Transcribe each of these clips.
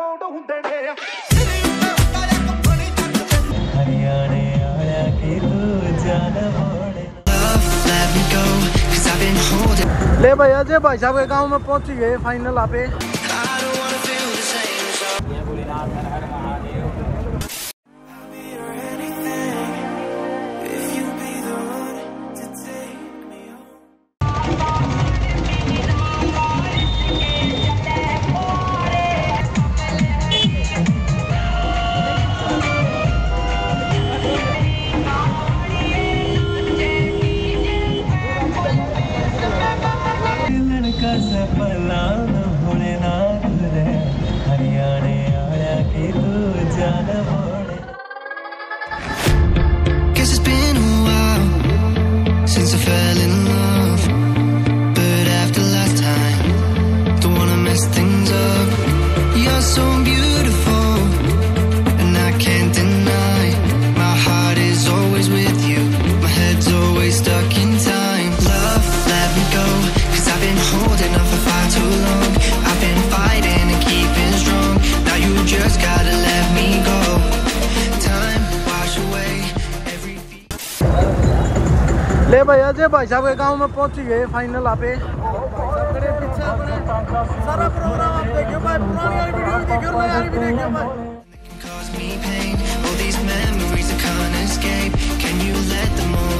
ਹੁੰਦੇ ਨੇ। ਹਰਿਆਣੇ ਆਇਆ ਕਿ ਤੂੰ ले भाई अजय भाई साहब के गाँव में पहुँच गए फाइनल आप ले भाई अजय भाई साहब के गांव में पहुंच गए फाइनल आप सारा प्रोग्राम आप देखियो भाई पुरानी वाली वीडियो भी देखियो नई वाली भी देखियो भाई Cause me pain, all these memories I can't escape Can you let them all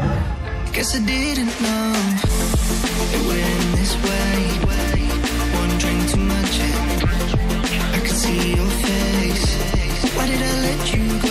Guess I didn't know it went this way. Wondering too much, I could see your face. Why did I let you go?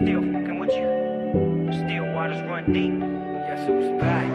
still fucking with you. Still waters run deep. Guess who's back?